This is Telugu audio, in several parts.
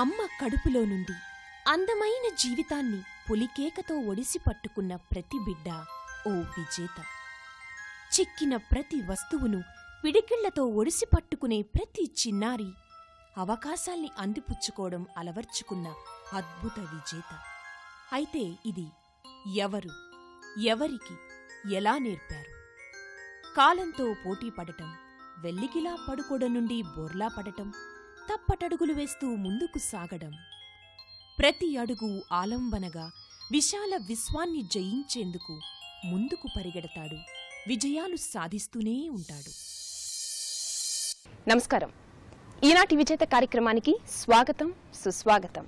అమ్మ కడుపులో నుండి అందమైన జీవితాన్ని పులికేకతో ఒడిసి పట్టుకున్న ప్రతి బిడ్డ ఓ విజేత. చిక్కిన ప్రతి వస్తువును పిడికిళ్ళతో ఒడిసి పట్టుకునే ప్రతి చిన్నారి అవకాశాల్ని అందిపుచ్చుకోవడం అలవర్చుకున్న అద్భుత విజేత. అయితే ఇది ఎవరు ఎవరికి ఎలా నేర్పారు? కాలంతో పోటీ పడటం వెల్లికిలా పడుకోడ నుండి బోర్లా పడటం తప్పటడుగులు వేస్తూ ముందుకు సాగడం. ప్రతి అడుగు ఆలంబనగా విశాల విశ్వాన్ని జయించేందుకు ముందుకు పరిగెడతాడు. విజయాలు సాధిస్తూనే ఉంటాడు. నమస్కారం. ఈనాటి విజేత కార్యక్రమానికి స్వాగతం సుస్వాగతం.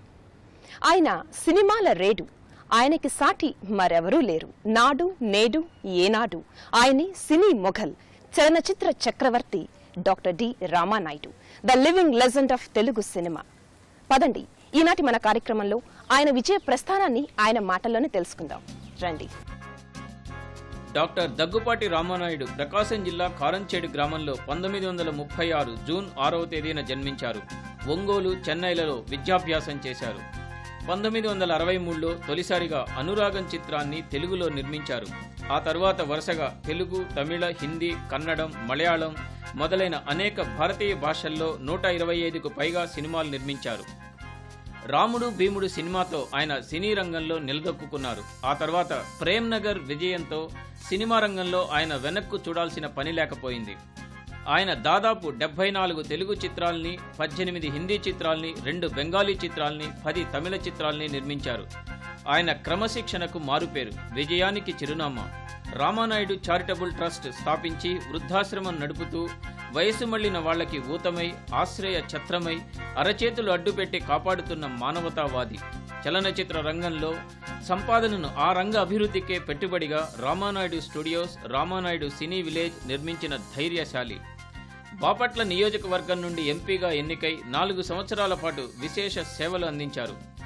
ఆయన సినిమాల రేడు. ఆయనకి సాటి మరెవరూ లేరు. నాడు నేడు ఏనాడు. ఆయనే సినీ మొఘల్ చలనచిత్ర చక్రవర్తి doctor D Ramanaidu. The living legend of Telugu cinema. పదండి ఈనాటి మన కార్యక్రమంలో ఆయన విజయ ప్రస్థానాన్ని ఆయన మాటల్లోనే తెలుసుకుందాం. రండి. డాక్టర్ దగ్గుపాటి రామానాయుడు ప్రకాశం జిల్లా కారంచేడు గ్రామంలో పంతొమ్మిది వందల ముప్పై ఆరు జూన్ ఆరవ తేదీన జన్మించారు. ఒంగోలు చెన్నైలలో విద్యాభ్యాసం చేశారు. పంతొమ్మిది వందల అరవై మూడులో తొలిసారిగా అనురాగం చిత్రాన్ని తెలుగులో నిర్మించారు. ఆ తర్వాత వరుసగా తెలుగు తమిళ హిందీ కన్నడం మలయాళం మొదలైన అనేక భారతీయ భాషల్లో నూట ఇరవై ఐదుకు పైగా సినిమాలు నిర్మించారు. రాముడు భీముడు సినిమాతో ఆయన సినీ రంగంలో నిలదొక్కున్నారు ఆ తర్వాత ప్రేమ్ నగర్ విజయంతో సినిమా రంగంలో ఆయన వెనక్కు చూడాల్సిన పని లేకపోయింది. ఆయన దాదాపు డెబ్బై నాలుగు తెలుగు చిత్రాల్ని పద్దెనిమిది హిందీ చిత్రాల్ని రెండు బెంగాలీ చిత్రాల్ని పది తమిళ చిత్రాల్ని నిర్మించారు. ఆయన క్రమశిక్షణకు మారుపేరు. విజయానికి చిరునామా. రామానాయుడు చారిటబుల్ ట్రస్ట్ స్థాపించి వృద్ధాశ్రమం నడుపుతూ వయసు మళ్ళిన వాళ్ళకి ఊతమై ఆశ్రయ ఛత్రమై అరచేతులు అడ్డుపెట్టి కాపాడుతున్న మానవతావాది. చలనచిత్ర రంగంలో సంపాదనను ఆ రంగ అభివృద్ధికే పెట్టుబడిగా Ramanaidu studios Ramanaidu cine village నిర్మించిన ధైర్యశాలి. బాపట్ల నియోజకవర్గం నుండి ఎంపీగా ఎన్నికై నాలుగు సంవత్సరాల పాటు విశేష సేవలు అందించారు.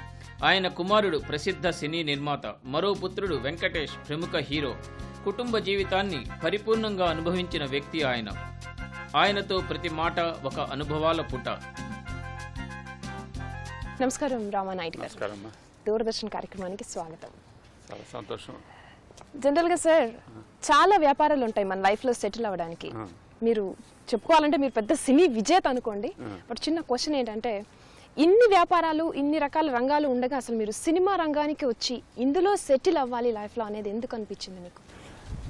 ఆయన కుమారుడు ప్రసిద్ధ సినీ నిర్మాత మరో పుత్రుడు వెంకటేష్ ప్రముఖ హీరో. కుటుంబ జీవితాన్ని పరిపూర్ణంగా అనుభవించిన వ్యక్తి ఆయన. ఆయనతో ప్రతి మాట ఒక అనుభవాల పుట. నమస్కారం రామానాయుడు గారు. దూరదర్శన్ కార్యక్రమానికి స్వాగతం. చాలా సంతోషం. జనరల్గా సార్ చాలా వ్యాపారాలు ఉంటాయి మన లైఫ్లో సెటిల్ అవ్వడానికి. మీరు చెప్పుకోవాలంటే మీరు పెద్ద సినీ విజేత అనుకోండి. బట్ చిన్న క్వశ్చన్ ఏంటంటే ఇన్ని వ్యాపారాలు ఇన్ని రకాల రంగాలు ఉండగా అసలు మీరు సినిమా రంగానికి వచ్చి ఇందులో సెటిల్ అవ్వాలి లైఫ్లో అనేది ఎందుకు అనిపించింది మీకు?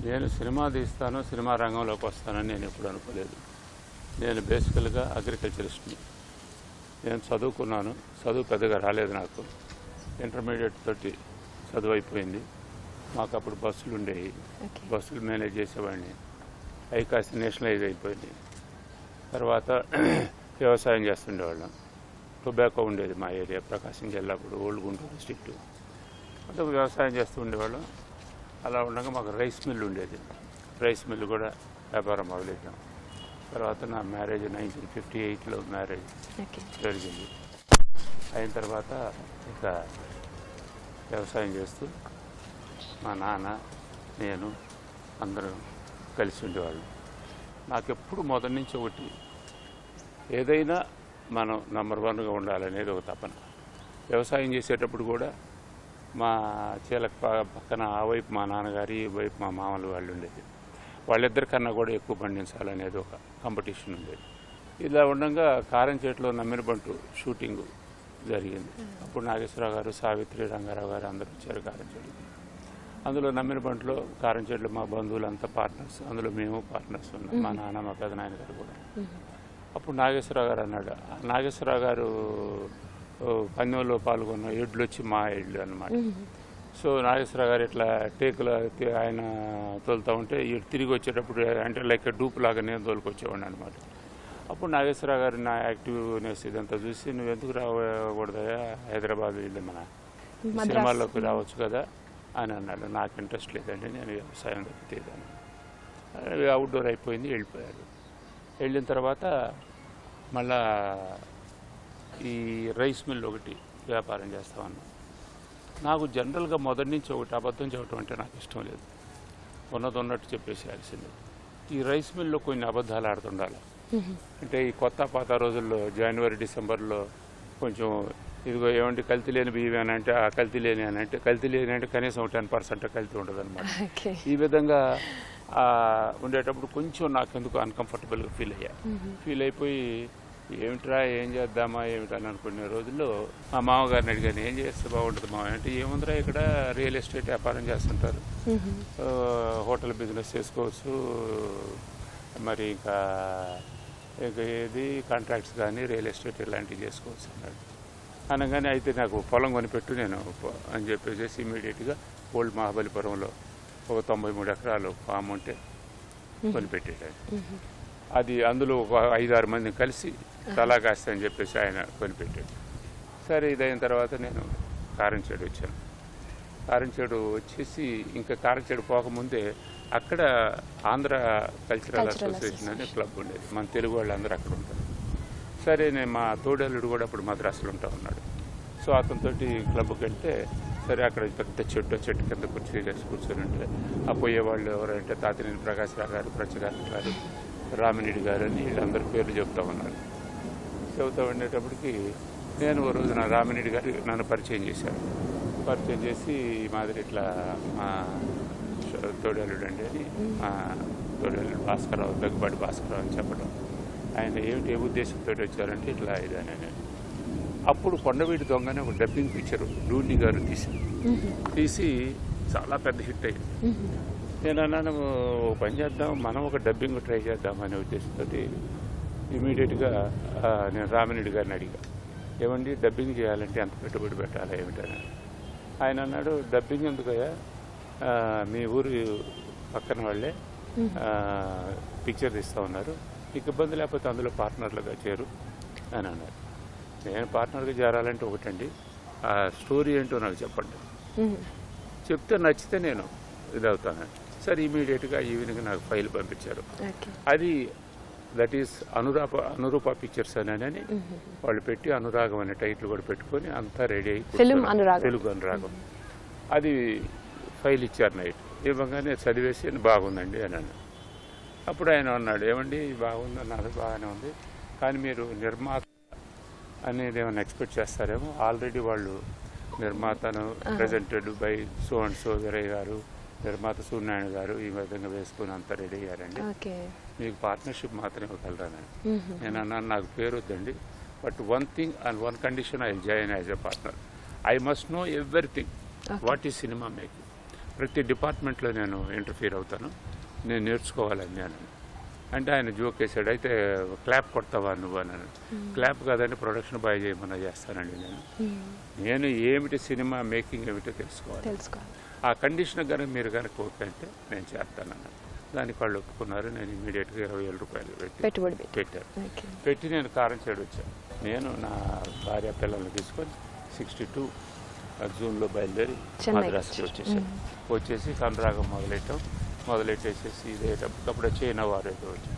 నేను సినిమా తీస్తాను సినిమా రంగంలోకి వస్తానని నేను ఎప్పుడు అనుకోలేదు. నేను బేసికల్గా అగ్రికల్చరిస్ట్ని. నేను చదువుకున్నాను చదువు పెద్దగా రాలేదు నాకు. ఇంటర్మీడియట్ తోటి చదువు అయిపోయింది. మాకు అప్పుడు బస్సులు ఉండేవి. బస్సులు మేనేజ్ చేసేవాడిని. అవి కాస్త నేషనలైజ్ అయిపోయింది. తర్వాత వ్యవసాయం చేస్తుండేవాళ్ళం. టొబాకో ఉండేది మా ఏరియా ప్రకాశం జిల్లా అప్పుడు ఓల్డ్ గుంటూరు డిస్ట్రిక్ట్ అంటే వ్యవసాయం చేస్తూ ఉండేవాళ్ళం. అలా ఉండగా మాకు రైస్ మిల్ ఉండేది. రైస్ మిల్ కూడా వ్యాపారం మొదలెట్టాం. తర్వాత నా మ్యారేజ్ నైన్టీన్ ఫిఫ్టీ ఎయిట్లో మ్యారేజ్ జరిగింది. అయిన తర్వాత ఇక వ్యవసాయం చేస్తూ మా నాన్న నేను అందరం కలిసి ఉండేవాళ్ళం. నాకు ఎప్పుడు మొదటి నుంచి ఒకటి ఏదైనా మనం నంబర్ వన్గా ఉండాలనేది ఒక తపన. వ్యవసాయం చేసేటప్పుడు కూడా మా చీలకు పక్కన ఆ వైపు మా నాన్నగారి ఈ వైపు మా మామలు వాళ్ళు ఉండేది. వాళ్ళిద్దరికన్నా కూడా ఎక్కువ పండించాలనేది ఒక కాంపిటీషన్ ఉండేది. ఇలా ఉండగా కారంచేట్లో నమ్మినబంటు షూటింగ్ జరిగింది. అప్పుడు నాగేశ్వరరావు గారు సావిత్రి రంగారావు గారు అందరూ వచ్చారు కారంచేటికి అందులో నమ్మినబంట్లో కారంచేట్లో మా బంధువులంతా పార్ట్నర్స్ అందులో మేము పార్ట్నర్స్ ఉన్నాం. మా నాన్న మా పెదనాయన గారు కూడా. అప్పుడు నాగేశ్వరరావు గారు అన్నాడు. నాగేశ్వరరావు గారు పందెంలో పాల్గొన్న ఎడ్లు వచ్చి మా ఎడ్లు అన్నమాట. సో నాగేశ్వరరావు గారు ఇట్లా టేకుల ఆయన తోలుతూ ఉంటే ఇటు తిరిగి వచ్చేటప్పుడు అంటే లైక్ డూప్ లాగా నేను తోలుకొచ్చేవాడిని అనమాట అప్పుడు నాగేశ్వరరావు గారు నా యాక్టివ్నెస్ ఇదంతా చూసి నువ్వు ఎందుకు రాకూడదయా హైదరాబాద్ వెళ్ళి మన మద్రాస్. సినిమాల్లోకి రావచ్చు కదా? అని అన్నాడు. నాకు ఇంట్రెస్ట్ లేదండి నేను వ్యవసాయం తప్పితేదాన్ని అవుట్డోర్ అయిపోయింది వెళ్ళిపోయాడు వెళ్ళిన తర్వాత మళ్ళా ఈ రైస్ మిల్ ఒకటి వ్యాపారం చేస్తా ఉన్నాం నాకు జనరల్గా మొదటి నుంచి ఒకటి అబద్ధం చెప్పడం అంటే నాకు ఇష్టం లేదు. ఉన్నది ఉన్నట్టు చెప్పేసేయాల్సింది ఈ రైస్ మిల్లో కొన్ని అబద్ధాలు ఆడుతుండాలి. అంటే ఈ కొత్త పాత రోజుల్లో జనవరి డిసెంబర్లో కొంచెం ఇదిగో ఏమంటే కల్తీ లేని బియ్యం అని అంటే ఆ కల్తీ లేని అని అంటే కల్తీ లేని అంటే కనీసం టెన్ పర్సెంట్ కల్తీ ఉండదు ఓకే. ఈ విధంగా ఉండేటప్పుడు కొంచెం నాకు ఎందుకు అన్కంఫర్టబుల్గా ఫీల్ అయ్యా ఫీల్ అయిపోయి ఏమిట్రా ఏం చేద్దామా ఏమిటా అని అనుకునే రోజుల్లో మా మామగారిని అడిగాను ఏం చేస్తే బాగుంటుంది మామ అంటే ఏముందిరా ఇక్కడ? రియల్ ఎస్టేట్ వ్యాపారం చేస్తుంటారు. హోటల్ బిజినెస్ చేసుకోవచ్చు. మరి ఇంకా ఇంకా ఏది కాంట్రాక్ట్స్ కానీ రియల్ ఎస్టేట్ ఇలాంటివి చేసుకోవచ్చు అన్నాడు. అనగానే అయితే నాకు పొలం కొనిపెట్టు నేను అని చెప్పేసి ఇమీడియట్గా ఓల్డ్ మహాబలిపురంలో ఒక తొంభై మూడు ఎకరాలు ఫామ్ ఉంటే కొనిపెట్టాడు ఆయన. అది అందులో ఒక ఐదారు మంది కలిసి తలా కాస్త అని చెప్పేసి ఆయన కొనిపెట్టాడు సరే ఇదైన తర్వాత నేను కారంచేడు వచ్చాను. కారంచేడు వచ్చేసి ఇంకా కారంచేడు పోకముందే అక్కడ ఆంధ్ర కల్చరల్ అసోసియేషన్ అనే క్లబ్ ఉండేది. మన తెలుగు వాళ్ళు అందరూ అక్కడ ఉంటారు. సరే నేను మా తోడల్లుడు కూడా అప్పుడు మద్రాసులో ఉంటా ఉన్నాడు. సో అతనితోటి క్లబ్కి వెళ్తే సరే అక్కడ పెద్ద చెట్టు చెట్టు కింద కుర్చీ వేసి కూర్చొని ఉంటే ఆ పోయేవాళ్ళు ఎవరంటే తాతినేని ప్రకాశ్రావు గారు ప్రచగారి గారు రామిరెడ్డి గారు అని వీళ్ళందరి పేర్లు చెప్తా ఉన్నారు. చెబుతా ఉండేటప్పటికి నేను ఓ రోజు నా రామిరెడ్డి గారు నన్ను పరిచయం చేశారు. పరిచయం చేసి ఈ మాదిరి ఇట్లా మా తోడేలుడు అండి అని మా భాస్కరరావు దగ్గుబాటి భాస్కరరావు అని చెప్పడం. ఆయన ఏమిటి ఏ ఉద్దేశంతో వచ్చారంటే ఇట్లా ఇదని అప్పుడు కొండవీటి దొంగనే ఒక డబ్బింగ్ పిక్చర్ డూండి గారు తీశారు తీసి చాలా పెద్ద హిట్ అయింది. నేను అన్నాను "ఓ పని చేద్దాం మనం ఒక డబ్బింగ్ ట్రై చేద్దాం అనే ఉద్దేశంతో ఇమీడియట్గా నేను రామిరెడ్డి గారిని అడిగా. ఏమండి డబ్బింగ్ చేయాలంటే ఎంత పెట్టుబడి పెట్టాలా ఏమిటని? ఆయన అన్నాడు డబ్బింగ్ ఎందుకయ్యా? మీ ఊరు పక్కన వాళ్ళే పిక్చర్ తీస్తూ ఉన్నారు. నీకు ఇబ్బంది లేకపోతే అందులో పార్ట్నర్లుగా చేరు అని అన్నారు. నేను పార్ట్నర్గా చేరాలంటే ఒకటండి. ఆ స్టోరీ ఏంటో నాకు చెప్పండి. చెప్తే నచ్చితే నేను ఇదవుతాను. సరే ఇమీడియట్గా ఈవినింగ్ నాకు ఫైల్ పంపించారు. అది దట్ ఈస్ అనురాప అనురూప పిక్చర్స్ అని అని వాళ్ళు పెట్టి అనురాగం అనే టైటిల్ కూడా పెట్టుకొని అంతా రెడీ అయి Film కూర్చొని- అనురాగం. తెలుగు అనురాగం. అది ఫైల్ ఇచ్చారు నైట్. ఇవ్వగానే చదివేసి బాగుందండి అని అన్నాడు. అప్పుడు ఆయన అన్నాడు ఏమండి బాగుంది? అన్నారు బాగానే ఉంది. కానీ మీరు నిర్మాత అనేది ఏమైనా ఎక్స్పెక్ట్ చేస్తారేమో. ఆల్రెడీ వాళ్ళు నిర్మాతను presented by so and so Veerayya garu నిర్మాత సూర్యనారాయణ గారు ఈ విధంగా వేసుకుని అంతా రెడీ అయ్యారండి. మీకు పార్ట్నర్షిప్ మాత్రమే ఇవ్వగలరాను. నేను అన్నాను నాకు పేరు వద్దండి. But one thing and one condition I join as a partner I must know everything what is cinema making ప్రతి డిపార్ట్మెంట్లో నేను ఇంటర్ఫీర్ అవుతాను. నేను నేర్చుకోవాలని నేను అంటే ఆయన జోక్ వేసాడు. అయితే క్లాప్ కొడతావా నువ్వు అని. క్లాప్ కాదని ప్రొడక్షన్ బాయ్ చేయమన్నా చేస్తానండి నేను. నేను ఏమిటి సినిమా మేకింగ్ ఏమిటో తెలుసుకోవాలి. తెలుసుకోవాలి. ఆ కండిషన్ కనుక మీరు కనుక ఓకే అంటే నేను చేస్తానన్నాను దానికి వాళ్ళు ఒప్పుకున్నారు. నేను ఇమీడియట్గా ఇరవై వేల రూపాయలు పెట్టి పెట్టాను. పెట్టి నేను కారం చేడు వచ్చాను. నేను నా భార్య పిల్లల్ని తీసుకొని సిక్స్టీ టూ జూన్లో బయలుదేరి మద్రాసుకి వచ్చేసాను. వచ్చేసి కనురాగం మొదలెట్టాం. మొదలెట్టేసేసి ఇదేటప్పుడు చైనా వారు ఏదో వచ్చి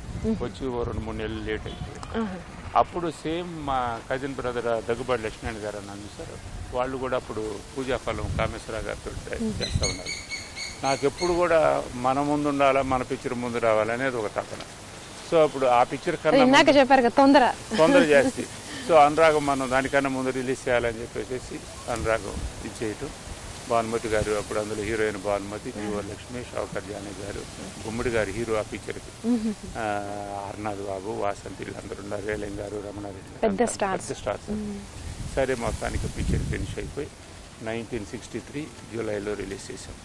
వచ్చి ఓ రెండు మూడు నెలలు లేట్ అయిపోయింది. అప్పుడు సేమ్ మా కజిన్ బ్రదర్ దగ్గుబాటి లక్ష్మణ్ గారు అన్నాను సార్ వాళ్ళు కూడా అప్పుడు పూజా ఫలం కామేశ్వర గారితో చేస్తూ ఉన్నారు. నాకు ఎప్పుడు కూడా మన ముందు ఉండాలా మన పిక్చర్ ముందు రావాలి అనేది ఒక తపన. సో అప్పుడు ఆ పిక్చర్ కన్నా చెప్పారు తొందర. తొందర చేస్తే సో అనురాగం మనం దానికన్నా ముందు రిలీజ్ చేయాలని చెప్పేసి అనురాగం ఇచ్చేయటం భానుమతి గారు అప్పుడు అందులో హీరోయిన్ భానుమతి జీవో లక్ష్మి షౌకర్ జానీ గారు గుమ్మడి గారు హీరో ఆ పిక్చర్కి అర్నాథ్ బాబు వాసంతి వీళ్ళందరూ ఉన్నారు రేలింగ్ గారు రమణారెడ్డి పెద్ద స్టార్స్. సరే మొత్తానికి పిక్చర్ ఫినిష్ అయిపోయి నైన్టీన్ సిక్స్టీ త్రీ జూలైలో రిలీజ్ చేసాం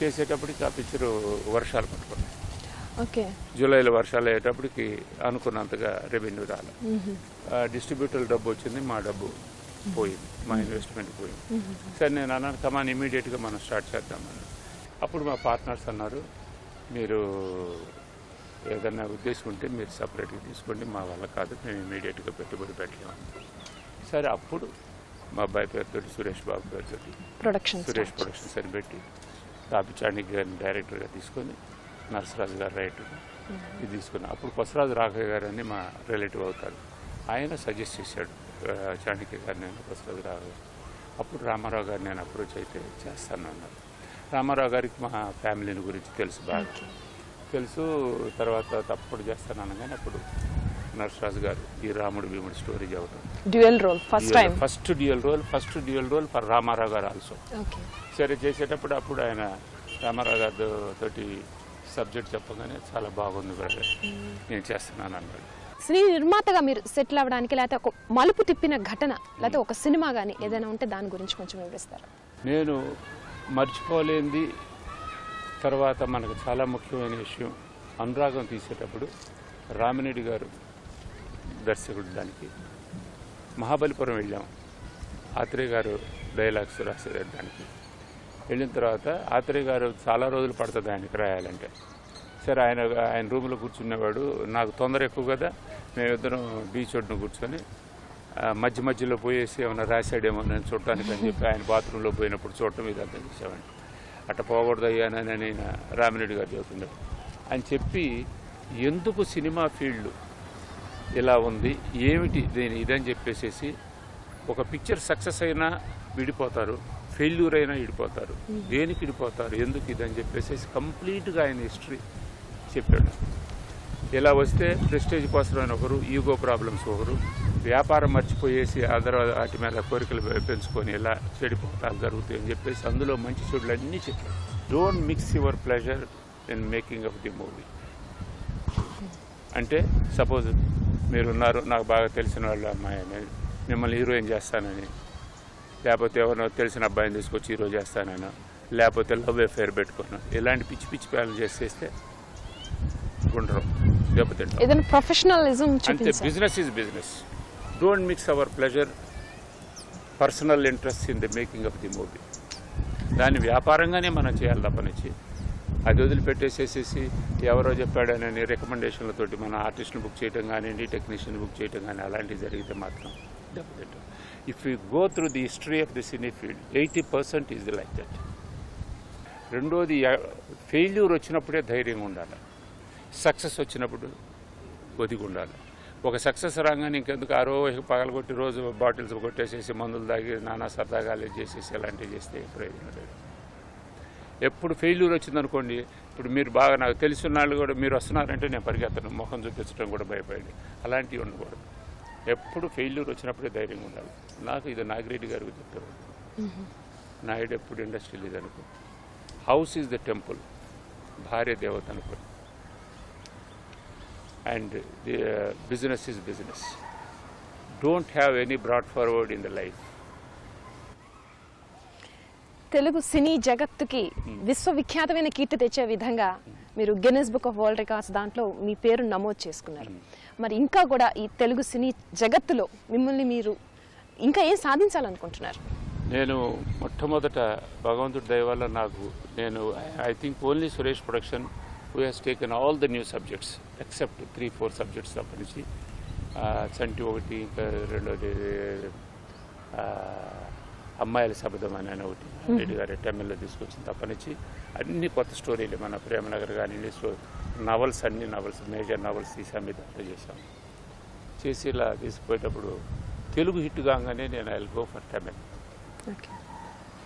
చేసేటప్పటికి ఆ పిక్చర్ వర్షాలు పట్టుకున్నాయి. ఓకే. జూలైలో వర్షాలు అయ్యేటప్పటికి అనుకున్నంతగా రెవెన్యూ రాలే. డిస్ట్రిబ్యూటర్ డబ్బు వచ్చింది మా డబ్బు పోయింది మా ఇన్వెస్ట్మెంట్ పోయింది సరే నేను అన్నాను కమాన్ ఇమీడియట్గా మనం స్టార్ట్ చేద్దామని. అప్పుడు మా పార్ట్నర్స్ అన్నారు మీరు ఏదన్నా ఉద్దేశం ఉంటే మీరు సపరేట్గా తీసుకోండి మా వల్ల కాదు మేము ఇమీడియట్గా పెట్టుబడి పెట్టలేము సరే అప్పుడు మా అబ్బాయి పేరుతో సురేష్ బాబు పేరుతో ప్రొడక్షన్ సురేష్ ప్రొడక్షన్స్ అని పెట్టి తాపి చాణిక్య గారిని డైరెక్టర్గా తీసుకొని నరసరాజు గారు రైటర్ ఇది తీసుకుని అప్పుడు కొసరాజు రాఘయ్య గారు అని మా రిలేటివ్ అవుతారు. ఆయన సజెస్ట్ చేశాడు చాణక్య గారు నేను రాఘయ్య అప్పుడు రామారావు గారు నేను అప్రోచ్ అయితే చేస్తాను అన్నారు. రామారావు గారికి మా ఫ్యామిలీని గురించి తెలుసు బాగా. తెలుసు తర్వాత తప్పకుండా చేస్తాను అనగానే అప్పుడు నరసరాజు గారు ఈ రాముడు భీముడు స్టోరీ చెప్పడం. Dual role first time first dual role first dual role for Rama Rao garu also సరే చేసేటప్పుడు అప్పుడు ఆయన రామారావు గారితో తోటి సబ్జెక్ట్ చెప్పగానే చాలా బాగుంది బ్రదర్ నేను చేస్తున్నాను అన్నాడు. సినీ నిర్మాతగా మీరు సెటిల్ అవ్వడానికి లేకపోతే ఒక మలుపు తిప్పిన ఘటన లేకపోతే ఒక సినిమా కానీ ఏదైనా ఉంటే దాని గురించి కొంచెం వివరిస్తారు? నేను మర్చిపోలేంది తర్వాత మనకు చాలా ముఖ్యమైన విషయం. అనురాగం తీసేటప్పుడు రామినేడు గారు దర్శకుడు దానికి. మహాబలిపురం వెళ్ళాం. ఆత్రేయ గారు డైలాగ్స్ రాసేదానికి. వెళ్ళిన తర్వాత ఆత్రేయ గారు చాలా రోజులు పడుతుంది ఆయనకి రాయాలంటే. సరే ఆయన ఆయన రూమ్లో కూర్చునేవాడు నాకు తొందర ఎక్కువ కదా మేమిద్దరం బీచ్ ఒడ్డున కూర్చొని మధ్య మధ్యలో పోయేసి ఏమైనా రాశాడేమో నేను చూడటానికి అని చెప్పి ఆయన బాత్రూంలో పోయినప్పుడు చూడటం ఇదంతా చేసేవాడిని. అట్ట పోకూడదు అయ్యానని నేను రామిరెడ్డి గారు చెబుతుండే అని చెప్పి ఎందుకు సినిమా ఫీల్డ్ ఇలా ఉంది? ఏమిటి దీని ఇదని చెప్పేసేసి ఒక పిక్చర్ సక్సెస్ అయినా విడిపోతారు ఫెయిల్యూర్ అయినా విడిపోతారు. దేనికి విడిపోతారు? ఎందుకు ఇదని చెప్పేసి కంప్లీట్గా ఆయన హిస్టరీ చెప్పాడు. ఇలా వస్తే ప్రెస్టేజ్ కోసమైన ఒకరు ఈగో ప్రాబ్లమ్స్ ఒకరు వ్యాపారం మర్చిపోయేసి అదర్ వాటి మీద కోరికలు పెంచుకొని ఇలా చెడిపోతాలు జరుగుతాయి అని చెప్పేసి అందులో మంచి చెడులు అన్నీ చెప్పారు don't mix your pleasure in making of the movie అంటే సపోజ్ మీరున్నారు నాకు బాగా తెలిసిన వాళ్ళు అమ్మాయి అని మిమ్మల్ని హీరోయిన్ చేస్తానని లేకపోతే ఎవరినో తెలిసిన అబ్బాయిని తీసుకొచ్చి హీరో చేస్తానని లేకపోతే లవ్ అఫేర్ పెట్టుకున్నాను ఇలాంటి పిచ్చి పిచ్చి ప్లాన్లు చేసేస్తే ఉండరు దెబ్బతింటాం ఏదైనా ప్రొఫెషనలిజం అంతే business is business don't mix our pleasure personal interest in the making of the movie దాన్ని వ్యాపారంగానే మనం చేయాలి తప్పనిచ్చి అది వదిలిపెట్టేసేసేసి ఎవరో చెప్పాడనని రికమెండేషన్లతోటి మన ఆర్టిస్ట్ని బుక్ చేయటం కానివ్వండి టెక్నీషియన్ బుక్ చేయటం కానీ అలాంటివి జరిగితే మాత్రం దెబ్బతింటాం if you go through the history of the cine field eighty percent is like that రెండోది ఫెయిల్యూర్ వచ్చినప్పుడే ధైర్యంగా ఉండాలి. సక్సెస్ వచ్చినప్పుడు ఒదిగి ఉండాలి ఒక సక్సెస్ రాగానే ఇంకెందుకు ఆ రోజు పగలగొట్టి రోజు బాటిల్స్ కొట్టేసేసి మందులు తాగి నానా సరదాగా చేసేసి అలాంటివి చేస్తే ప్రయోజనం లేదు. ఎప్పుడు ఫెయిల్యూర్ వచ్చిందనుకోండి ఇప్పుడు మీరు బాగా నాకు తెలిసిన వాళ్ళు కూడా మీరు వస్తున్నారంటే నేను పరిగెత్తను ముఖం చూపించడం కూడా భయపడి అలాంటివి ఉండకూడదు. ఎప్పుడు ఫెయిల్యూర్ వచ్చినప్పుడే ధైర్యంగా ఉండాలి. నాకు ఇది నాగిరెడ్డి గారికి చెప్పారు నాయుడు ఎప్పుడు ఇండస్ట్రీ లేదనుకో హౌస్ ఈజ్ ద టెంపుల్. భార్య దేవత అనుకో and the business is business don't have any broad forward in the life Telugu cine జగత్తుకి విశ్వవిఖ్యాతమైన కీర్తి తెచ్చే విధంగా మీరు Guinness book of world records దాంట్లో మీ పేరు నమోదు చేసుకున్నారు. మరి ఇంకా కూడా ఈ తెలుగు సినీ జగత్తులో మిమ్మల్ని మీరు ఇంకా ఏం సాధించాలనుకుంటున్నారు? నేను మొట్టమొదట భగవంతుడి దయ వల్ల నాకు నేను I think only Suresh production who has taken all the new subjects except three four subjects తప్ప నుంచి చంటి ఒకటి ఇంకా రెండోది అమ్మాయిల శబ్దం అని అని ఒకటి. రెడ్డి గారు టెమ్మెల్లో తీసుకొచ్చిన తప్ప నుంచి అన్ని కొత్త స్టోరీలు మన ప్రేమనగర్ కానీ నవల్స్ అన్ని నవల్స్ మేజర్ నవల్స్ తీసాం ఇదంతా చేశాం. చేసి ఇలా తీసుకుపోయేటప్పుడు తెలుగు హిట్ కాగానే నేను I go for Tamil.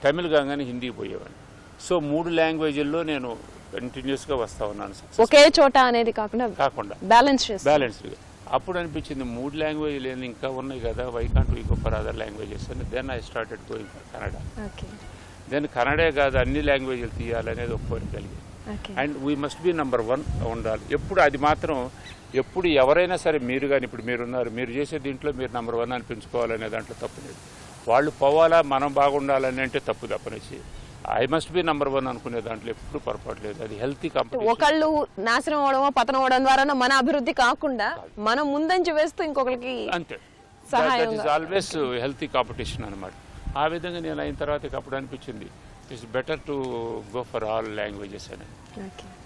Tamil కాగానే హిందీ పోయేవాడిని. సో మూడు లాంగ్వేజ్ల్లో నేను కంటిన్యూస్గా వస్తా ఉన్నాను. ఒకే చోట అనేది కాకుండా కాకుండా. బ్యాలెన్స్ బ్యాలెన్స్డ్గా అప్పుడు అనిపించింది మూడు లాంగ్వేజ్ లేని ఇంకా ఉన్నాయి కదా why can't we go for other languages అని then I started going for Kannada then కన్నడే కాదు అన్ని లాంగ్వేజ్లు తీయాలనేది ఒక కోరిక కలిగింది. And we must be number one ఉండాలి. ఎప్పుడు అది మాత్రం ఎప్పుడు ఎవరైనా సరే మీరు కానీ ఇప్పుడు మీరున్నారు మీరు చేసే దీంట్లో మీరు నంబర్ వన్ అనిపించుకోవాలనే దాంట్లో తప్పు లేదు. వాళ్ళు పోవాలా మనం బాగుండాలని అంటే తప్పు తప్పనిచ్చి. I must be number one అనుకునే దాంట్లో ఎప్పుడు పొరపాటు లేదు అది హెల్తీ కాంపిటీషన్ ఒకళ్ళు నాశనం అవడమో పతనం అవడం ద్వారా మన అభివృద్ధి కాకుండా మనం ముందంజ వేస్తూ ఇంకొకరికి అంతే. ఆల్వేస్ హెల్తీ కాంపిటీషన్ అనమాట ఆ విధంగా నేను అయిన తర్వాత అప్పుడు అనిపించింది it's better to go for all languages అని.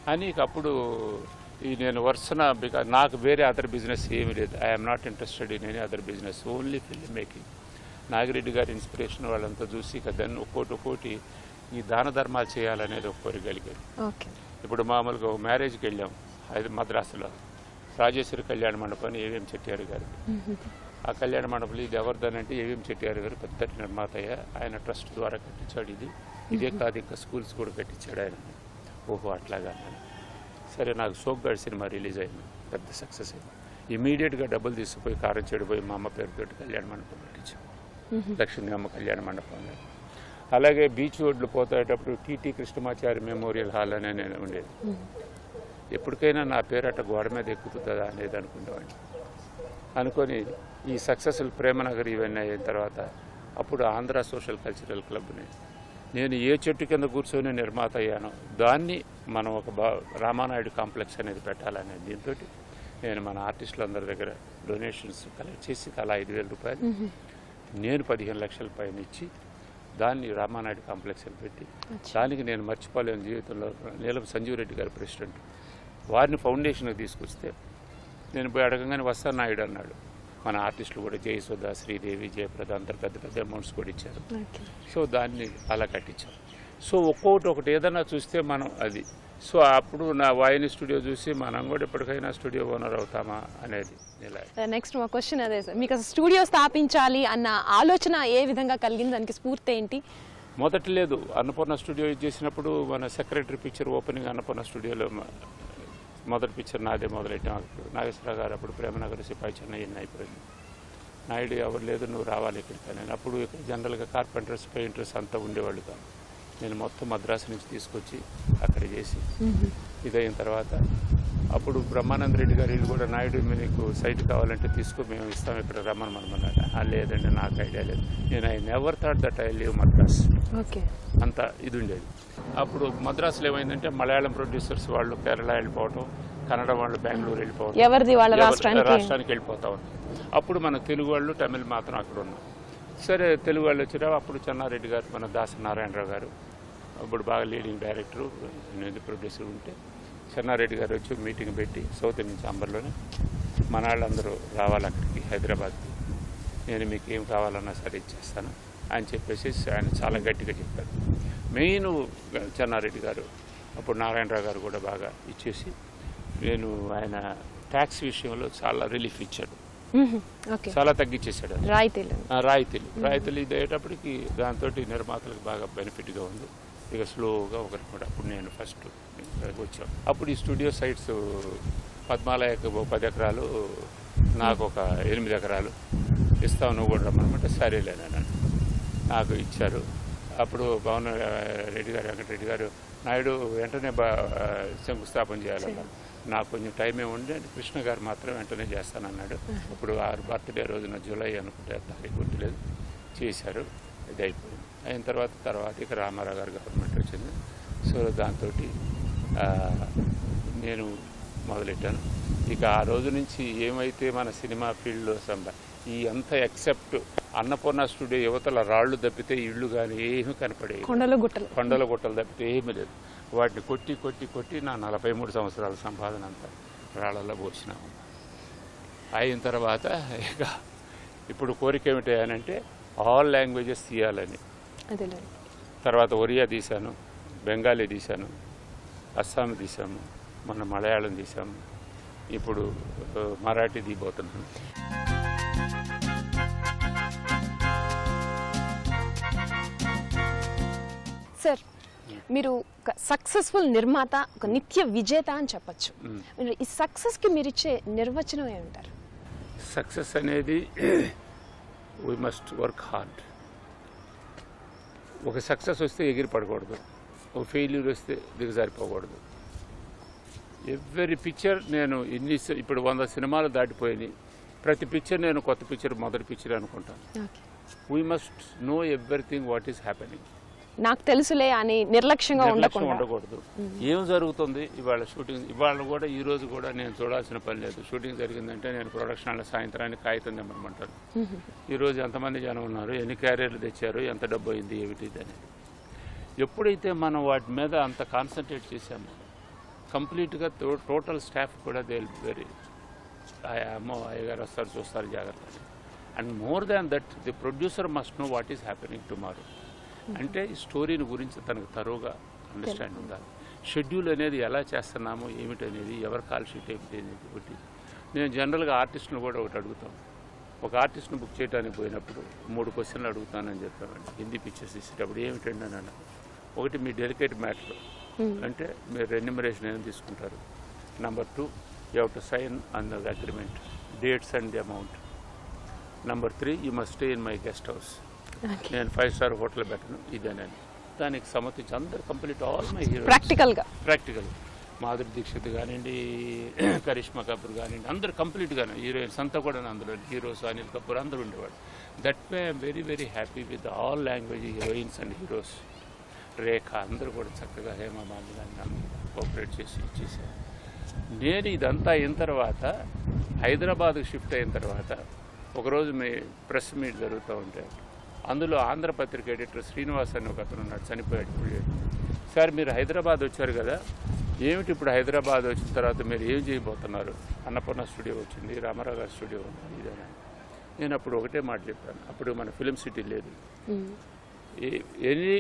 అని అప్పుడు ఈ నేను వరుసన బికా నాకు వేరే అదర్ బిజినెస్ ఏమీ లేదు. I'm not interested in any other business only film making Nagi Reddy గారి ఇన్స్పిరేషన్ వాళ్ళంతా చూసి దాన్ని ఒక్కోటి ఒక్కోటి ఈ దాన ధర్మాలు చేయాలనేది ఒక కోరిక కలిగేది. ఇప్పుడు మామూలుగా ఒక మ్యారేజ్కి వెళ్ళాం హైదరాబాద్ మద్రాసులో. రాజేశ్వరి కళ్యాణ మండపం ఏవిఎం చెట్టియారు గారు. ఆ కళ్యాణ మండపంలో ఇది ఎవరిదనంటే ఏవిఎం చెట్టియారు గారు పెద్ద నిర్మాతయ్య. ఆయన ట్రస్ట్ ద్వారా కట్టించాడు ఇది. ఇదే కాదు ఇంకా స్కూల్స్ కూడా కట్టించాడు ఆయన. ఓహో అట్లాగా. సరే నాకు సోగ్గాడ్ సినిమా రిలీజ్ అయింది. పెద్ద సక్సెస్ అయింది. ఇమీడియట్గా డబ్బులు తీసుకుపోయి కారం చెడిపోయి మా అమ్మ పేరుతో కళ్యాణ మండపం కట్టించాం. లక్ష్మీ అమ్మ కళ్యాణ మండపం అలాగే బీచ్ రోడ్లు పోతాయేటప్పుడు T T Krishnamachari memorial hall అనే ఉండేది. ఎప్పటికైనా నా పేరు అట్ట గోడ మీద ఎక్కుతుందా అనేది అనుకునేవాడిని. అనుకొని ఈ సక్సెస్ఫుల్ ప్రేమనగర్ ఇవన్నీ అయిన తర్వాత అప్పుడు ఆంధ్ర సోషల్ కల్చరల్ క్లబ్ని నేను ఏ చెట్టు కింద కూర్చొని నిర్మాత అయ్యానో దాన్ని మనం ఒక బా రామానాయుడు కాంప్లెక్స్ అనేది పెట్టాలనే దీంతో నేను మన ఆర్టిస్టులందరి దగ్గర డొనేషన్స్ కలెక్ట్ చేసి అలా ఐదు వేల రూపాయలు నేను పదిహేను లక్షల పైన ఇచ్చి దాన్ని రామానాయుడు కాంప్లెక్స్ అని పెట్టి దానికి నేను మర్చిపోలేని జీవితంలో. నీలం సంజీవ్ రెడ్డి గారు ప్రెసిడెంట్. వారిని ఫౌండేషన్కి తీసుకొస్తే నేను పోయి అడగంగానే వస్తాను నాయుడు అన్నాడు. మన ఆర్టిస్టులు కూడా జయసుధ శ్రీదేవి జయప్రద అందరు పెద్ద పెద్ద అమౌంట్స్ కూడా ఇచ్చారు. సో దాన్ని అలా కట్టించాం సో ఒక్కొక్కటి ఒకటి ఏదైనా చూస్తే మనం అది సో అప్పుడు నా వాయిని స్టూడియో చూసి మనం కూడా ఎప్పటికైనా స్టూడియో ఓనర్ అవుతామా అనేది నెక్స్ట్ మా క్వశ్చన్ అదే సార్. మీకు స్టూడియో స్థాపించాలి అన్న ఆలోచన ఏ విధంగా కలిగింది? దానికి స్ఫూర్తి ఏంటి? మొదటి లేదు. అన్నపూర్ణ స్టూడియో చేసినప్పుడు మన సెక్రటరీ పిక్చర్ ఓపెనింగ్ అన్నపూర్ణ స్టూడియోలో మొదటి పిక్చర్ నాదే మొదలెట్టాం. అప్పుడు నాగేశ్వరరావు గారు అప్పుడు ప్రేమనగర్ సిపాయి చెన్నై అయిపోయింది. నాయుడు ఎవరు లేదు నువ్వు రావాలి ఇక్కడికి నేను అప్పుడు ఇక్కడ జనరల్గా కార్పెంటర్స్ పెయింటర్స్ అంతా ఉండేవాళ్ళు కాదు. నేను మొత్తం మద్రాసు నుంచి తీసుకొచ్చి అక్కడ చేసి ఇదైన తర్వాత అప్పుడు బ్రహ్మానంద రెడ్డి గారు వీళ్ళు కూడా నాయుడు మీకు సైట్ కావాలంటే తీసుకో మేము ఇస్తాం ఇక్కడ రమ్మని మనమన్నాడు. "ఆ, లేదండి నాకు ఐడియా లేదు. నేను I never thought that I leave Madras. Okay. అంత ఇది ఉండేది. అప్పుడు మద్రాసులో ఏమైందంటే మలయాళం ప్రొడ్యూసర్స్ వాళ్ళు కేరళ వెళ్ళిపోవటం కన్నడ వాళ్ళు బెంగళూరు వెళ్ళిపోవటం ఎవరిది? వాళ్ళ ఎవరు- రాష్ట్రానికి? వెళ్ళిపోతా ఉంది అప్పుడు మన తెలుగు వాళ్ళు తమిళ్ మాత్రం అక్కడ ఉన్నాం సరే తెలుగు వాళ్ళు వచ్చినా అప్పుడు చెన్నారెడ్డి గారు మన దాస నారాయణరావు గారు అప్పుడు బాగా లీడింగ్ డైరెక్టరు ప్రొడ్యూసర్ ఉంటే చెన్నారెడ్డి గారు వచ్చి మీటింగ్ పెట్టి సౌత్ నుంచి అంబర్లోనే మన వాళ్ళందరూ రావాలి అక్కడికి హైదరాబాద్కి నేను మీకు ఏం కావాలన్నా సరే ఇచ్చేస్తాను అని చెప్పేసి ఆయన చాలా గట్టిగా చెప్పారు. మెయిన్ చెన్నారెడ్డి గారు అప్పుడు నారాయణరావు గారు కూడా బాగా ఇచ్చేసి నేను ఆయన ట్యాక్స్ విషయంలో చాలా రిలీఫ్ ఇచ్చాడు. ఓకే. చాలా తగ్గించేశాడు ఆయన. రాయితీలు. రాయితీలు. రాయితీలు ఇది అయ్యేటప్పటికి దాంతో నిర్మాతలకు బాగా బెనిఫిట్గా ఉంది. ఇక స్లోగా కూడా అప్పుడు నేను ఫస్ట్ వచ్చాను అప్పుడు ఈ స్టూడియో సైట్స్ పద్మాలయకు ఓ పది ఎకరాలు నాకు ఒక ఎనిమిది ఎకరాలు ఇస్తావు నువ్వు కూడా రమ్మనమాట సరేలేనని నాకు ఇచ్చారు. అప్పుడు భవన రెడ్డి గారు వెంకటరెడ్డి గారు నాయుడు వెంటనే బా శంకుస్థాపన చేయాలన్నారు. నాకు కొంచెం టైం ఏముంది కృష్ణ గారు మాత్రం వెంటనే చేస్తానన్నాడు. ఇప్పుడు ఆరు బర్త్డే రోజున జూలై అనుకుంటే తారీఖు గుర్తులేదు. చేశారు. ఇది అయిపోయింది. అయిన తర్వాత తర్వాత ఇక రామారావు గారు గవర్నమెంట్ వచ్చింది. సో దాంతో నేను మొదలెట్టాను. ఇక ఆ రోజు నుంచి ఏమైతే మన సినిమా ఫీల్డ్లో సంబ ఈ అంత ఎక్సెప్ట్ అన్నపూర్ణ స్టూడియో యువతల రాళ్ళు తప్పితే ఇళ్ళు కానీ ఏమీ కనపడే కొండలు గుట్టలు. కొండల గుట్టలు తప్పితే ఏమీ లేదు. వాటిని కొట్టి కొట్టి కొట్టి నా నలభై మూడు సంవత్సరాల సంపాదన అంతా రాళ్ళల్లో పోసినాము. అయిన తర్వాత ఇక ఇప్పుడు కోరిక ఏమిటి అంటే ఆల్ లాంగ్వేజెస్ తీయాలని. తర్వాత ఒరియా తీశాను బెంగాలీ తీశాను అస్సాం తీసాము మొన్న మలయాళం తీసాము ఇప్పుడు మరాఠీ తీయబోతున్నాను. సార్ మీరు ఒక సక్సెస్ఫుల్ నిర్మాత ఒక నిత్య విజేత అని చెప్పొచ్చు. ఈ సక్సెస్కి మీరు ఇచ్చే నిర్వచనం ఏమంటారు సక్సెస్ అనేది వీ మస్ట్ వర్క్ హార్డ్ ఒక సక్సెస్ వస్తే ఎగిరి పడకూడదు. ఒక ఫెయిల్యూర్ వస్తే దిగజారిపోకూడదు ఎవ్రీ పిక్చర్ నేను ఇన్ని సి- ఇప్పుడు వంద సినిమాలు దాటిపోయినాయి. ప్రతి పిక్చర్ నేను కొత్త పిక్చర్ మొదటి పిక్చర్ అనుకుంటాను. We must know everything what is happening నాకు తెలుసులే అని నిర్లక్ష్యంగా నిర్లక్ష్యం ఉండకుండా. ఉండకూడదు. ఏం జరుగుతుంది? ఇవాళ షూటింగ్ ఇవాళ కూడా ఈ రోజు కూడా నేను చూడాల్సిన పని లేదు. షూటింగ్ జరిగిందంటే నేను ప్రొడక్షన్ సాయంత్రానికి కాగితం తెమ్మనమంటాను ఈ రోజు ఎంతమంది జనం ఉన్నారు? ఎన్ని క్యారియర్లు తెచ్చారు? ఎంత డబ్బు అయింది? ఏమిటి అనేది. ఎప్పుడైతే మనం వాటి మీద అంత కాన్సన్ట్రేట్ చేశామో కంప్లీట్గా టోటల్ స్టాఫ్ కూడా వెరీ అమ్మో అయ్యగారు వస్తారు చూస్తారు జాగ్రత్త and more than that the producer must know what is happening tomorrow అంటే ఈ స్టోరీని గురించి తనకు తరువుగా అండర్స్టాండ్ ఉండాలి. షెడ్యూల్ అనేది ఎలా చేస్తున్నాము ఏమిటి అనేది ఎవరి కాల్ షీట్ ఏమిటి అనేది ఒకటి. నేను జనరల్గా ఆర్టిస్ట్ను కూడా ఒకటి అడుగుతాం. ఒక ఆర్టిస్ట్ను బుక్ చేయడానికి పోయినప్పుడు మూడు క్వశ్చన్లు అడుగుతానని చెప్పామండి హిందీ పిక్చర్స్ ఇచ్చేటప్పుడు ఏమిటండి అని అన్నాను. ఒకటి మీ డెలికేట్ మ్యాటర్ అంటే మీరు రెన్యూమరేషన్ ఏం తీసుకుంటారు? Number two you have to sign on the agreement dates and the amount number three you must stay in my guest house నేను ఫైవ్ స్టార్ హోటల్ పెట్టను ఇదేనని దానికి సంబంధించి అందరు కంప్లీట్ ఆల్ మై హీరో ప్రాక్టికల్గా. ప్రాక్టికల్ మాధురి దీక్షిత్ కానివ్వండి కరిష్మా కపూర్ కానివ్వండి అందరు కంప్లీట్గానే హీరోయిన్స్ అంతా కూడా అందులో. హీరోస్ అనిల్ కపూర్ అందరూ ఉండేవాడు that way I'm very very happy with all language heroines and heroes Rekha అందరూ కూడా చక్కగా హేమమాలి కానీ కోఆపరేట్ చేసి ఇచ్చేసారు నేను ఇదంతా అయిన తర్వాత హైదరాబాద్కు షిఫ్ట్ అయిన తర్వాత ఒకరోజు మీ ప్రెస్ మీట్ జరుగుతూ ఉంటే అందులో ఆంధ్రపత్రిక ఎడిటర్ శ్రీనివాస్ అని ఒక అతను ఉన్నాడు చనిపోయాడు సార్ మీరు హైదరాబాద్ వచ్చారు కదా. ఏమిటి ఇప్పుడు హైదరాబాద్ వచ్చిన తర్వాత మీరు ఏం చేయబోతున్నారు? అన్నపూర్ణ స్టూడియో వచ్చింది రామారావు గారి స్టూడియో ఉంది ఇదేనా? నేను అప్పుడు ఒకటే మాట చెప్పాను అప్పుడు మన ఫిలిం సిటీ లేదు. ఎనీ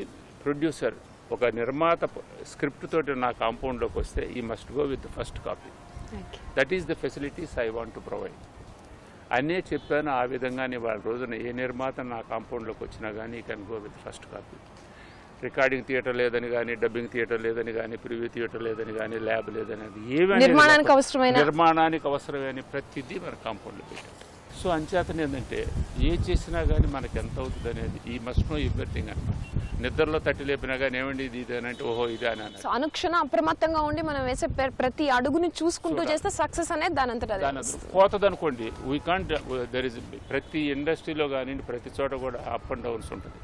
ప్రొడ్యూసర్ ఒక నిర్మాత స్క్రిప్ట్ తోటి నా కాంపౌండ్లోకి వస్తే he must go with first copy. That is the facilities I want to provide అనే చెప్పాను ఆ విధంగానే వాళ్ళ రోజున ఏ నిర్మాత నా కాంపౌండ్లోకి వచ్చినా కానీ he can go with first copy recording theatre లేదని కానీ డబ్బింగ్ థియేటర్ లేదని కానీ ప్రివ్యూ థియేటర్ లేదని కానీ ల్యాబ్ లేదని అది ఏమీ నిర్మాణానికి అవసరమైన నిర్మాణానికి అవసరమైన ప్రతిదీ మన కాంపౌండ్లో పెట్టాం. సో అంచేతన ఏంటంటే ఏ చేసినా కానీ మనకి ఎంత అవుతుంది అనేది ఈ మస్ట్ నో ఎవ్రీథింగ్ అనమాట నిద్రలో తట్టి లేపినా కానీ ఏమండి ఇది అంటే ఓహో ఇది అని సో అనుక్షణ అప్రమత్తంగా ఉండి మనం వేసే ప్ర- ప్రతి అడుగుని చూసుకుంటూ చేస్తే సక్సెస్ అనేది దాని అంతటా పోతుంది అనుకోండి. వీ కాంట్ దర్ ఇస్ ప్రతి ఇండస్ట్రీలో కానీ ప్రతి చోట కూడా అప్ అండ్ డౌన్స్ ఉంటుంది.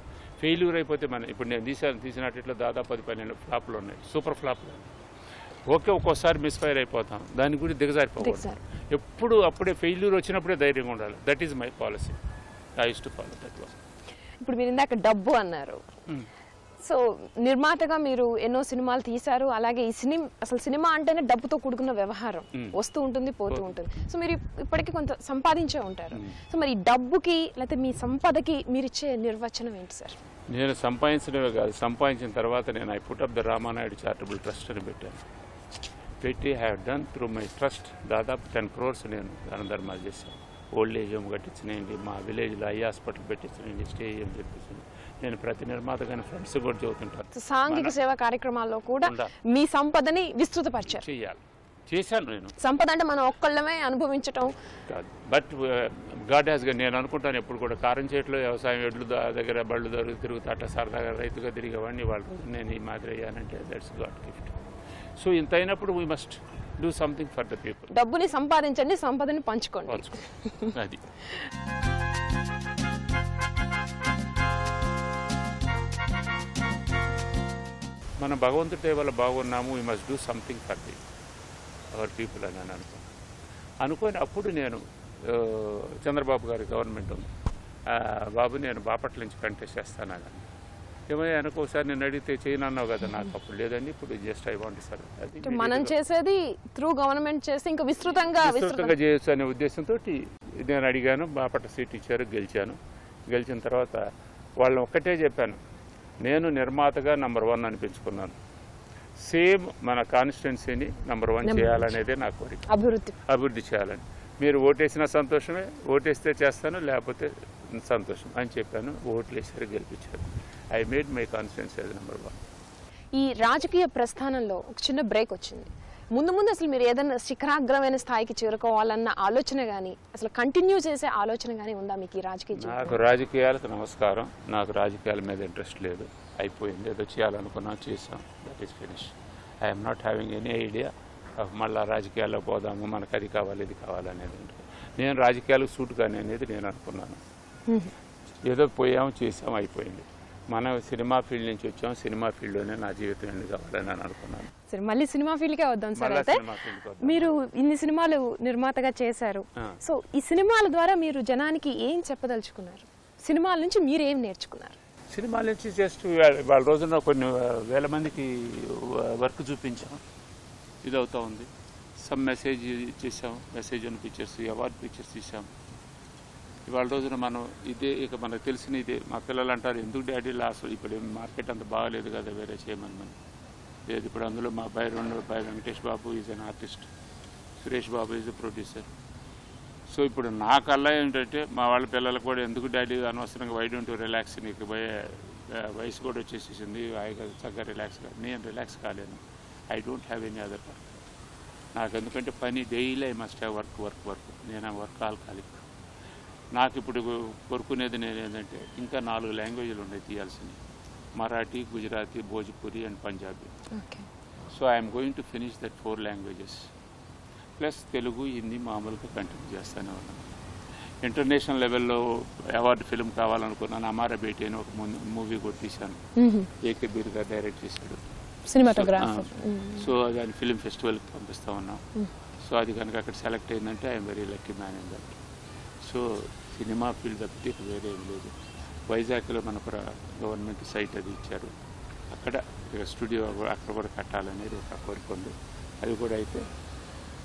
ఫెయిల్యూర్ అయిపోతే మనం ఇప్పుడు నేను తీసాను తీసినట్టు ఇట్లా దాదాపు పది పన్నెండు ఫ్లాప్లు ఉన్నాయి. సూపర్ ఫ్లాప్లు ఓకే ఒక్కోసారి మిస్ఫైర్ అయిపోతాం. దాని గురించి దిగజారిపోకూడదు. దిగజారి. ఎప్పుడు అప్పుడే ఫెయిల్యూర్ వచ్చినప్పుడే ధైర్యంగా ఉండాలి. That is my policy I to follow that one ఇప్పుడు మీరు ఇందాక డబ్బు అన్నారు. సో నిర్మాతగా మీరు ఎన్నో సినిమాలు తీశారు అలాగే ఈ సినిమా అసలు సినిమా అంటేనే డబ్బుతో కూడుకున్న వ్యవహారం. వస్తూ ఉంటుంది పోతూ ఉంటుంది. సో మీరు ఇప్- ఇప్పటికీ కొంత సంపాదించే ఉంటారు. సో మరి డబ్బుకి లేకపోతే మీ సంపదకి మీరు ఇచ్చే నిర్వచనం ఏంటి సార్? నేను సంపాదించడమే కాదు సంపాదించిన తర్వాత నేను I put up the Ramanaidu charitable trust అని పెట్టాను. పెట్టి have done through my trust. దాదాపు టెన్ క్రోర్స్ నేను దాన ధర్మాలు చేశాను. ఓల్డ్ ఏజ్ హోమ్ కట్టించినాయండి మా విలేజ్లో ఐ హాస్పిటల్ పెట్టించినాయండి స్టే ఏం తెప్పించింది నేను ప్రతి నిర్మాత కానీ ఫ్రెండ్స్ కూడా చెబుతుంటాను సో సాంఘిక సేవా కార్యక్రమాల్లో కూడా. మీ సంపదని విస్తృతపరిచారు. చెయ్యాలి చేశాను నేను. సంపద అంటే మనం ఒక్కళ్ళమే అనుభవించటం. కాదు. బట్ గాడ్ హ్యాస్ నేను అనుకుంటాను ఎప్పుడు కూడా. కారం చేట్లో వ్యవసాయం ఎడ్లు దగ్గర బళ్ళు దొరికి తిరుగుతాట సరదాగా రైతుగా తిరిగేవాడిని వాళ్ళ నేను ఈ మాదిరి అయ్యానంటే దట్స్ గాడ్ గిఫ్ట్ సో ఇంత అయినప్పుడు we must do something for the people డబ్బుని సంపాదించండి సంపదని పంచుకోండి. అది. మన భగవంతుడి వల్ల బాగున్నాము we must do something for the our people అని అని అనుకున్నాను అనుకొని అప్పుడు నేను చంద్రబాబు గారి గవర్నమెంట్ బాబు నేను బాపట్ల నుంచి కంటెస్ట్ చేస్తానని ఏమయ్యా అనుకో ఒకసారి నేను అడిగితే చేయనన్నావు కదా నాకు అప్పుడు లేదండి ఇప్పుడు జస్ట్ ఐ వాంట్ సార్ మనం చేసేది త్రూ గవర్నమెంట్ చేస్తే ఇంకా విస్తృతంగా విస్తృతంగా చేయొచ్చు అనే ఉద్దేశంతో నేను అడిగాను బాపట్ల సీట్ ఇచ్చారు గెలిచాను. గెలిచిన తర్వాత వాళ్ళని ఒక్కటే చెప్పాను నేను నిర్మాతగా నంబర్ వన్ అనిపించుకున్నాను సేమ్ మన కాన్స్టిట్యున్సీని నంబర్ వన్. చేయాలనేదే నా కోరిక. అభివృద్ధి. అభివృద్ధి చేయాలని. మీరు ఓటేసిన సంతోషమే ఓటేస్తే చేస్తాను లేకపోతే సంతోషం అని చెప్పాను ఓట్లు వేసారు గెలిపించారు. ఐ మేడ్ మై కాన్స్టిట్యున్సీ అది నెంబర్ వన్ ఈ రాజకీయ ప్రస్థానంలో ఒక చిన్న బ్రేక్ వచ్చింది. ముందు ముందు అసలు మీరు ఏదైనా శిఖరాగ్రమైన స్థాయికి చేరుకోవాలన్న ఆలోచన కానీ అసలు కంటిన్యూ చేసే ఆలోచన కానీ ఉందా మీకు ఈ రాజకీయ నాకు రాజకీయాలకు నమస్కారం. నాకు రాజకీయాల మీద ఇంట్రెస్ట్ లేదు. అయిపోయింది. ఏదో చేయాలనుకున్నాం చేసాం that is finish I'm not having any idea మళ్ళీ రాజకీయాల్లో పోదాము. మనకు అది కావాలి ఇది కావాలి అనేది. నేను రాజకీయాలకు సూట్ కానీ అనేది నేను అనుకున్నాను. ఏదో పోయాము చేసాం అయిపోయింది. మనం సినిమా ఫీల్డ్ నుంచి వచ్చాం సినిమా ఫీల్డ్లోనే నా జీవితం ఎండ్ కావాలని నేను అనుకున్నాను. సరే మళ్ళీ సినిమా ఫీల్డ్కే వద్దాం సార్ అయితే. మీరు ఇన్ని సినిమాలు నిర్మాతగా చేశారు. సో ఈ సినిమాల ద్వారా మీరు జనానికి ఏం చెప్పదలుచుకున్నారు? సినిమాల నుంచి మీరు ఏం నేర్చుకున్నారు? సినిమాల నుంచి జస్ట్ వాళ్ళ రోజున కొన్ని వేల మందికి వర్క్ చూపించాం. ఇది అవుతా ఉంది. సమ్ మెసేజ్ ఇచ్చేసాం మెసేజ్ అని పిక్చర్స్ అవార్డ్ పిక్చర్స్ ఇచ్చాం ఇవాళ రోజున మనం ఇదే ఇక మనకు తెలిసిన ఇదే మా పిల్లలు అంటారు ఎందుకు డాడీ లాస్? ఇప్పుడు ఏం మార్కెట్ అంత బాగాలేదు కదా వేరే చేయమని మనం లేదు ఇప్పుడు అందులో మా బై రెండు by Venkatesh Babu is an artist. Suresh Babu is producer. So ఇప్పుడు నా కళ్ళ ఏంటంటే మా వాళ్ళ పిల్లలకు కూడా ఎందుకు డాడీ అనవసరంగా వై డోంట్ రిలాక్స్ నీకు వయసు కూడా వచ్చేసేసింది హాయిగా చక్కగా రిలాక్స్ నేను relax కాలేను. I don't have any other work నాకు ఎందుకంటే పని daily I must have work work work నేను వర్క్ ఆల్ ఆల్కాలిక్ నాకు ఇప్పుడు కోరుకునేది నేను ఏంటంటే ఇంకా నాలుగు లాంగ్వేజ్లు ఉన్నాయి తీయాల్సినవి. Marathi Gujarati Bhojpuri and Punjabi. So I'm going to finish that four languages plus Telugu Hindi మామూలుగా కంటిన్యూ చేస్తూనే ఉన్నాను. ఇంటర్నేషనల్ లెవెల్లో అవార్డు ఫిల్మ్ కావాలనుకున్నాను. అమారా బేటీ అని ఒక మూవీ కూడా తీశాను ఏకే బీర్ గారు డైరెక్ట్ చేశాడు. సో దాని ఫిల్మ్ ఫెస్టివల్కి పంపిస్తా ఉన్నాం. సో అది కనుక అక్కడ సెలెక్ట్ అయిందంటే I'm very lucky man in that so cinema field తప్పితే ఇక వేరే ఏం లేదు. వైజాగ్లో మనకు గవర్నమెంట్ సైట్ అది ఇచ్చారు. అక్కడ స్టూడియో కూడా- అక్కడ కూడా కట్టాలనేది ఒక కోరిక ఉంది. అది కూడా అయితే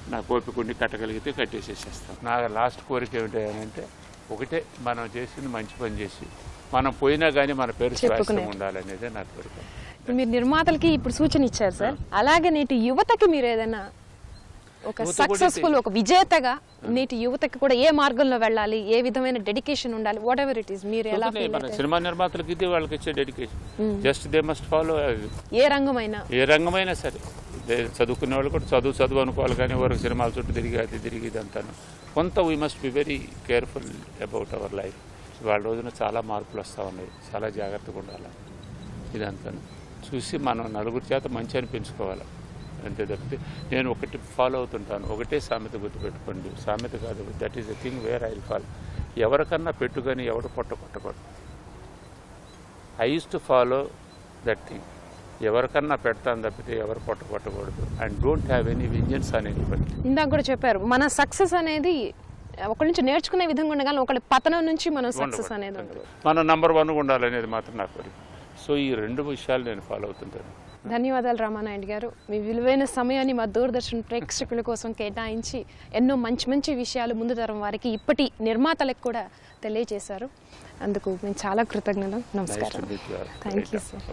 నా కోరిక ఉండి కట్టగలిగితే కట్టేసేసేస్తాం. నా లాస్ట్ కోరిక ఏమిటి అని అంటే ఒకటే మనం చేసింది మంచి పని చేసి మనం పోయినా కానీ మన పేరు చెప్పుకునేది. ఉండాలనేదే నా కోరిక. ఇప్పుడు మీరు నిర్మాతలకి ఇప్పుడు సూచన ఇచ్చారు సార్. అలాగే నేటి యువతకి మీరు ఏదైనా ఒక సక్సెస్ఫుల్ ఒక విజేతగా నేటి యువతకి కూడా ఏ మార్గంలో వెళ్ళాలి ఏ విధమైన డెడికేషన్ ఉండాలి వాట్ ఎవర్ ఇట్ ఈస్ మీరు ఎలా సినిమా నిర్మాతలకు ఇది వాళ్ళకి ఇచ్చే dedication just they must follow ఏ రంగమైనా. ఏ రంగమైనా సరే. చదువుకునే వాళ్ళు కూడా చదువు చదువు అనుకోవాలి కానీ వరకు సినిమాల చుట్టూ తిరిగి అది తిరిగి ఇదంతాను కొంత we must be very careful about our life వాళ్ళ రోజున చాలా మార్పులు వస్తూ ఉన్నాయి. చాలా జాగ్రత్తగా ఉండాలి. ఇదంతాను చూసి మనం నలుగురి చేత మంచి అనిపించుకోవాలి. అంతే తప్పితే నేను ఒకటి ఫాలో అవుతుంటాను. ఒకటే సామెత గుర్తుపెట్టుకోండి. సామెత కాదు that is the thing where I fall ఎవరికన్నా పెట్టు కానీ ఎవడు పొట్ట కొట్టకూడదు. I use to follow that thing ఎవరికన్నా పెడతాను తప్పితే ఎవరు పొట్ట కొట్టకూడదు. And don't have any vengeance అని ఎనీబడి ఇందాక కూడా చెప్పారు మన సక్సెస్ అనేది ఒకరి నుంచి నేర్చుకునే విధంగా ఉండగాలి ఒకళ్ళ పతనం నుంచి మనం సక్సెస్ అనేది మనం నంబర్ వన్ ఉండాలనేది మాత్రం నా కోరిక సో ఈ రెండు విషయాలు నేను ఫాలో అవుతుంటాను. ధన్యవాదాలు రామానాయుడు గారు. మీ విలువైన సమయాన్ని మా దూరదర్శన్ ప్రేక్షకుల కోసం కేటాయించి ఎన్నో మంచి మంచి విషయాలు ముందు తరం వారికి ఇప్పటి నిర్మాతలకు కూడా తెలియజేశారు. అందుకు మేము చాలా కృతజ్ఞతలు నమస్కారం. Thank you sir